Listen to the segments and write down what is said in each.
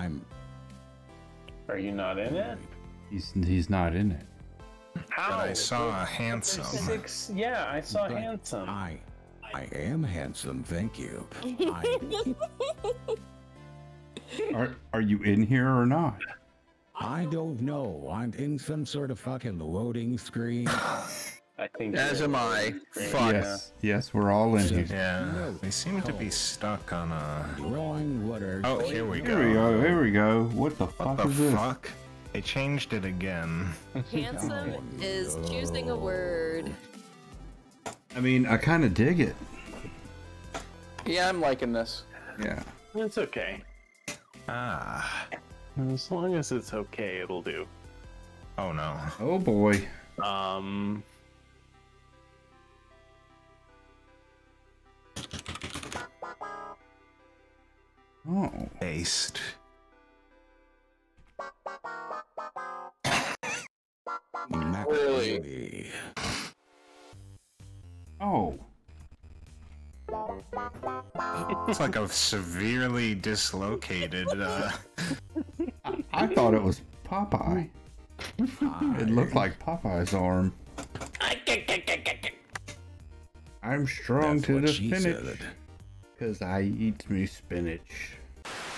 I'm. Are you not in it? He's he's not in it. How? I saw There's handsome. Six. Yeah, I saw but handsome. I. I am handsome, thank you. I, Are are you in here or not? I don't know. I'm in some sort of fucking loading screen. I think. As am I. Fuck. Yes, yes, we're all in here. Yeah, No. we seem to be stuck on a. Drawing letters. Oh, here we go. Here we go. Here we go. What the What fuck the is this? fuck? They changed it again. Handsome Oh, is choosing a word. I mean, I kind of dig it. Yeah, I'm liking this. Yeah. It's okay. Ah. As long as it's okay, it'll do. Oh no. Oh boy. Um. Oh. Based. Really? really. Oh. It's like a severely dislocated. Uh, I thought it was Popeye. It looked like Popeye's arm. I'm strong That's to the she finish because I eat me spinach.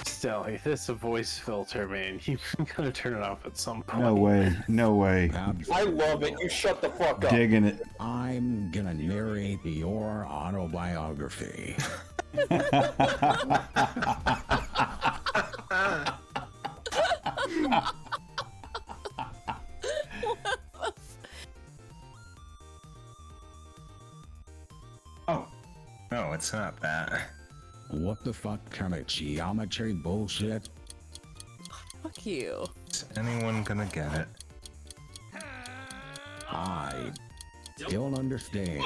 Stelly, this a voice filter, man. You gotta turn it off at some point. No way. No way. I love it. You shut the fuck up. Digging it. I'm gonna narrate your autobiography. What the fuck kind of geometry bullshit? Fuck you. Is anyone gonna get it? I don't understand.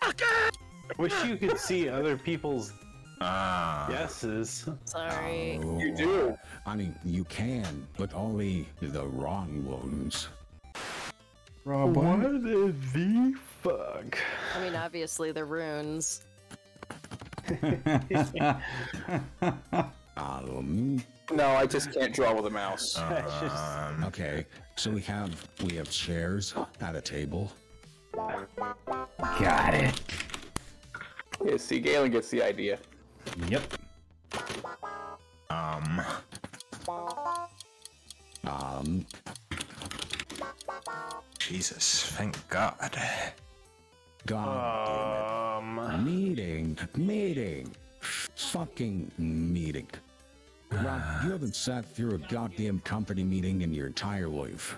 I wish you could see other people's Ah. guesses. Sorry. You do. I mean, you can, but only the wrong ones. Rob, What what? the fuck? I mean, obviously the runes. Um, No, I just can't draw with a mouse. Um, okay, so we have we have chairs at a table. Got it. Yeah, see, Galen gets the idea. Yep. um. Um, Jesus, thank God. God Um. damn it. Meeting, meeting, fucking meeting. Rob, you haven't sat through a goddamn company meeting in your entire life.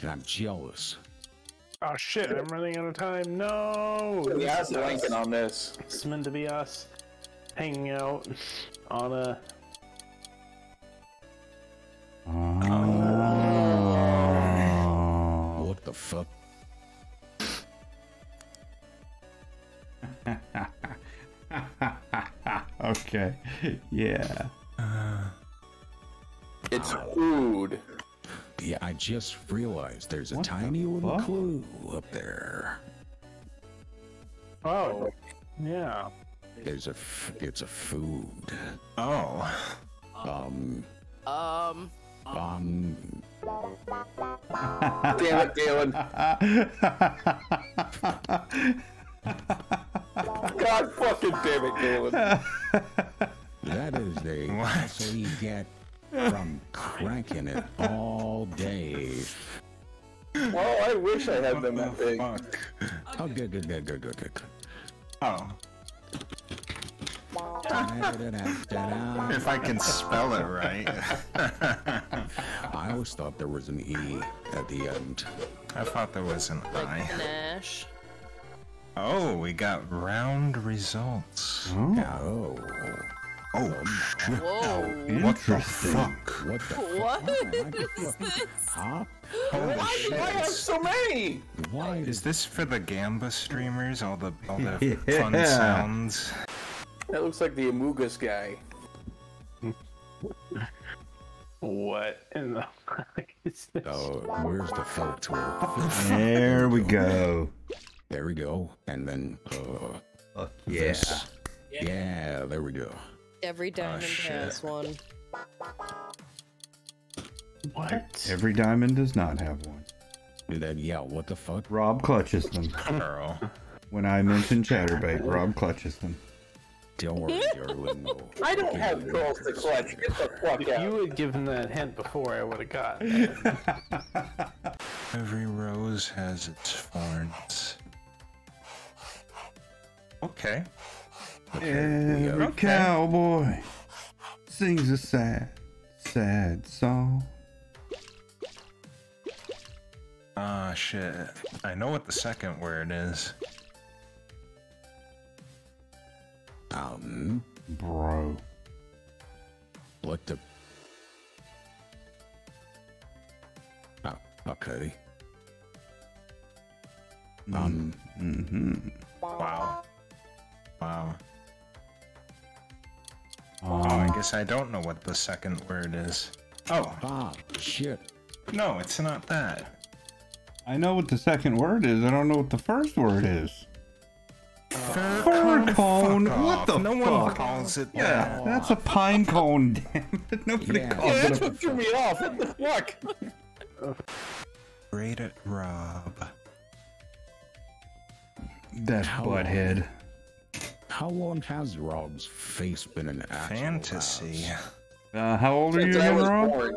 And I'm jealous. Oh shit! I'm running out of time. No. We This is blanking us. on this. It's meant to be us hanging out on a. Oh. oh. What the fuck? okay. Yeah. It's food. Yeah, I just realized there's a What the tiny little fuck? clue up there. Oh. Yeah. There's a, f- it's a food. Oh. Um, Um, um, Damn it, Galen. God fucking damn it, Galen. that is the What? hassle you get from cranking it all day. Well, I wish I had them that big. Oh, good, good, good, good, good, good. Oh. If I can spell it right. I always thought there was an E at the end. I thought there was an like I. panache. Oh, we got round results. Oh, Oh, shit. Whoa. What the fuck? what the What fuck? is this? Huh? Holy Why do I have so many? Why Is this for the Gamba streamers? All the all the fun sounds. That looks like the Amogus guy. What in the fuck is this? Oh, where's the filter? There we go. There we go. And then, uh, Fuck this. Yeah, there we go. Every diamond shit. has one. What? Every diamond does not have one. And then yeah, what the fuck? Rob clutches them. Pearl. When I mention Chaturbate, Rob clutches them. Don't worry, darling. we'll I don't give have you girls to clutch. Get the fuck If out. you had given that hint before, I would have got. it. Every rose has its thorns. Okay. Every Okay. cowboy sings a sad, sad song. Ah, shit. I know what the second word is. Um, Bro. what the? Oh, okay. Um, Mm-hmm. Wow. Wow. Um, Oh, I guess I don't know what the second word is. Oh, ah, shit. no, it's not that. I know what the second word is. I don't know what the first word is. Fur Fur cone. Fuck What the No one fuck? calls it Yeah, that. that's a pine cone. Damn it! Nobody Yeah. calls Yeah, it that's what threw me off. What the fuck? Rate it, Rob. That How butthead. How long has Rob's face been an actual Fantasy. Uh, how old are you Since I again, was Rob?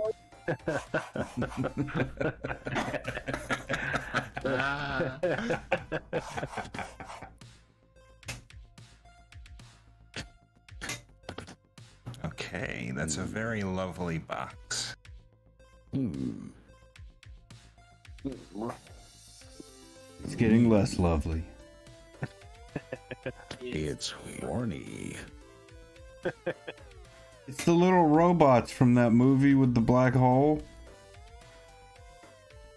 Okay, that's a very lovely box. Hmm. It's getting less lovely. It's horny. It's the little robots from that movie with the black hole.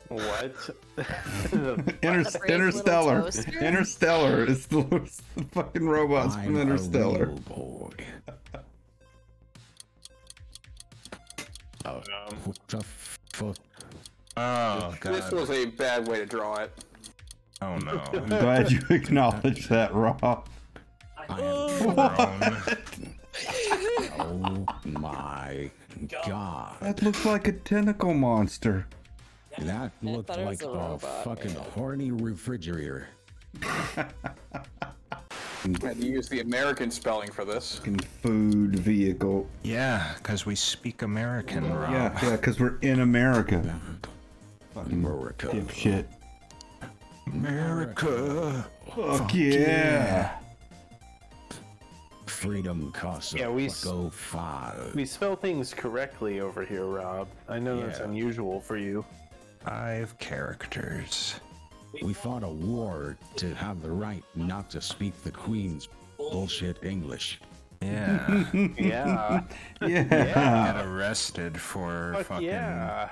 What? Inter- The brave little Interstellar. Interstellar. It's the, the fucking robots I'm from Interstellar. real boy. Oh, what the fuck? Oh, This was a bad way to draw it. Oh, no. I'm glad you acknowledged that, Rob. I am oh. oh my god. That looks like a tentacle monster. That looked thought it was like a a, robot, fucking horny refrigerator. Had to use the American spelling for this. Fucking food vehicle. Yeah, because we speak American, Rob. Yeah, yeah, because we're in America. Fucking mm, America. dipshit. America. Fuck yeah. Freedom costs Yeah, we fuck s- oh five. we spell things correctly over here, Rob. I know that's unusual for you. Five characters. We fought a war to have the right not to speak the Queen's bullshit English. Yeah. Yeah. Yeah. Get arrested for Fuck fucking yeah.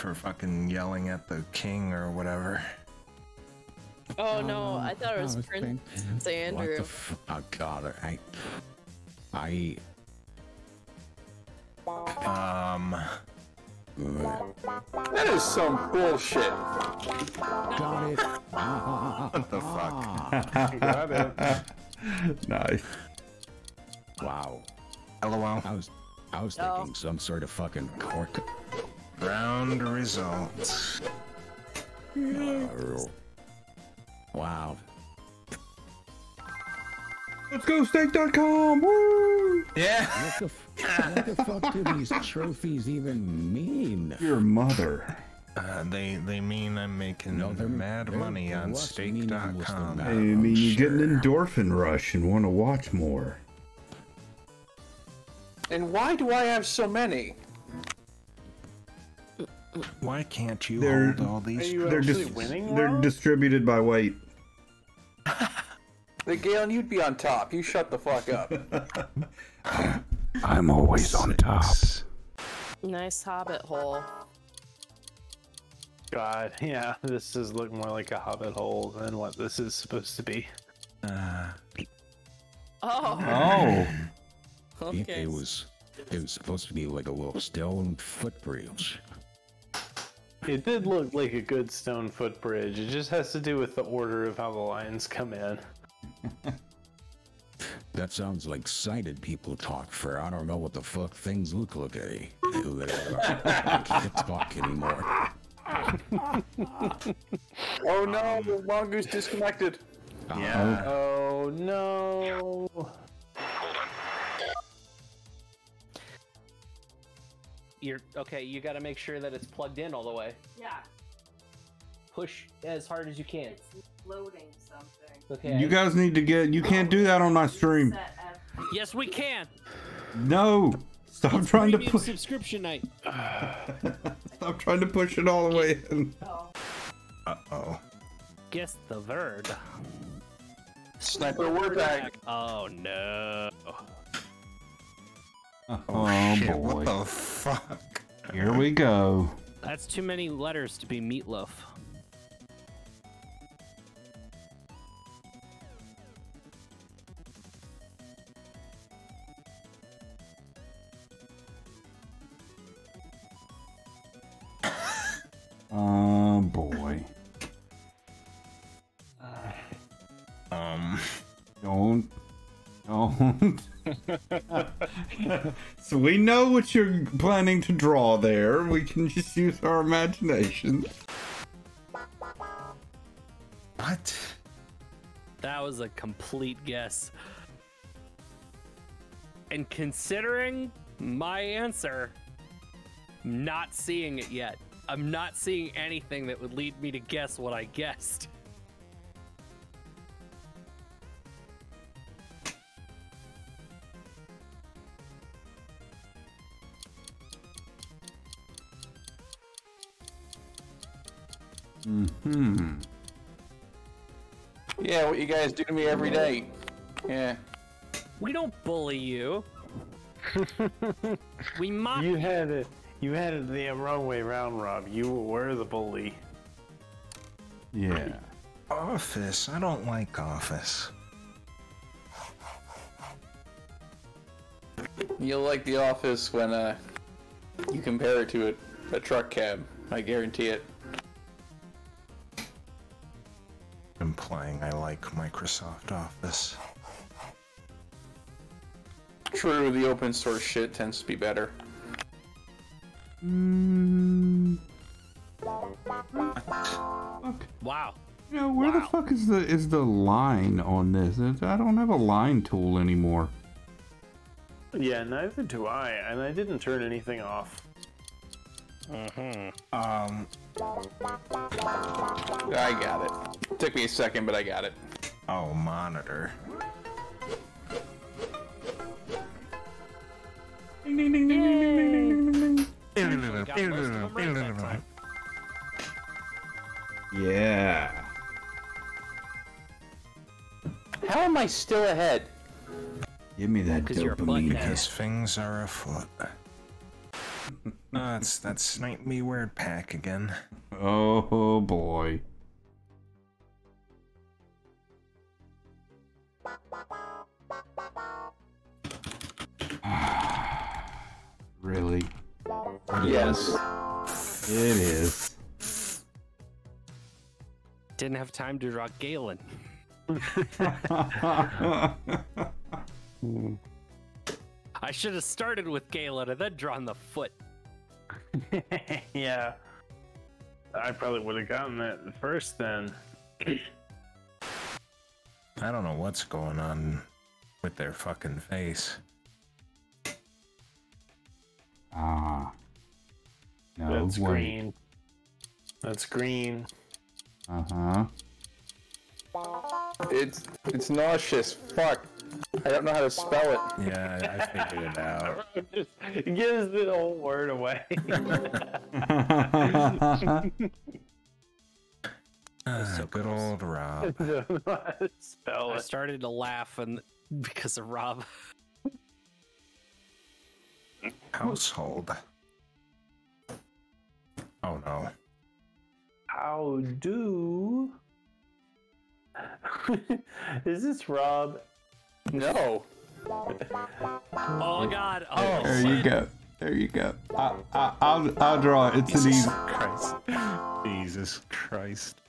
For fucking yelling at the king or whatever. Oh no, I thought it was Oh, Prince What Andrew. the f- oh god, I... I... Um. That is some bullshit. Got it. What the fuck? Got it. nice. Wow. LOL. I was... I was Oh. thinking some sort of fucking cork. Round results. Wow. Let's go stake.com. Woo! Yeah. What the, f- what the fuck do these trophies even mean? Your mother. Uh, they they mean I'm making No, they're- mad they're money on what's meaningless than stake.com. I mean, you get an endorphin rush and want to watch more. And why do I have so many? Why can't you They're- hold all these? you They're actually just winning? they're Rob? distributed by weight. The Galen, you'd be on top. You shut the fuck up. I'm always on top. Nice hobbit hole. God, yeah, this is look more like a hobbit hole than what this is supposed to be. Uh, Oh, Oh, It, okay. it was... It was supposed to be like a little stone footbridge. It did look like a good stone footbridge. It just has to do with the order of how the lines come in. That sounds like sighted people talk for I don't know what the fuck things look like. I can't talk anymore. Oh no, the Mongoose disconnected. Uh-huh. Yeah. Oh no. You're okay. You got to make sure that it's plugged in all the way. Yeah, Push as hard as you can. it's loading something. Okay. You guys need to get. You can't do that on my stream. Yes, we can. No. Stop trying to push. subscription night. Stop trying to push it all the way in. Oh, Uh oh. Guess the word. Sniper word tag. Oh no. Oh, oh, shit, boy. What the fuck? Here we go. That's too many letters to be meatloaf. Don't. so we know what you're planning to draw there. We can just use our imagination. What? That was a complete guess. And considering my answer, not seeing it yet. I'm not seeing anything that would lead me to guess what I guessed. Hmm. Yeah, what you guys do to me every day. Yeah. We don't bully you. we mock You had it. You had it the wrong way round, Rob. You were the bully. Yeah. Office. I don't like Office. You'll like The Office when uh, you compare it to a, a truck cab. I guarantee it. Implying I like Microsoft Office. True, the open source shit tends to be better. Mm, Wow. you know, where the fuck is the is the line on this? I don't have a line tool anymore. Yeah, neither do I, and I didn't turn anything off. Mm-hmm. Um, I got it. Took me a second, but I got it. Oh, monitor. Yeah. How am I still ahead? Give me that dopamine. Because things are afoot. Uh, it's that Snipe Me Word pack again. Oh boy. really? Yes. It is. Didn't have time to draw Galen. I should have started with Galen and then drawn the foot. yeah. I probably would have gotten that first then. I don't know what's going on with their fucking face. ah. No That's way. green. That's green. Uh huh. It's it's nauseous. Fuck. I don't know how to spell it. Yeah, I figured it out. Just gives the whole word away. Ah, good old Rob. Don't know how to spell I it. started to laugh and because of Rob. Household. Oh no. How do? Is this Rob? No. Oh God! Oh, there you go. There you go. I, I, I'll, I'll draw it. It's an Jesus easy. Christ. Jesus Christ.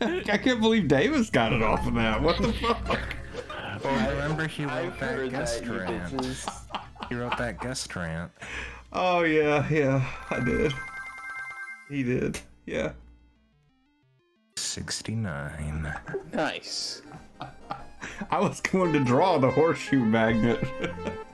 I can't believe Davis got it off of that. What the fuck? Well, remember he wrote I've that guest that, rant. He wrote that guest rant. Oh yeah, yeah, I did. He did. Yeah. 69. Nice. I was going to draw the horseshoe magnet.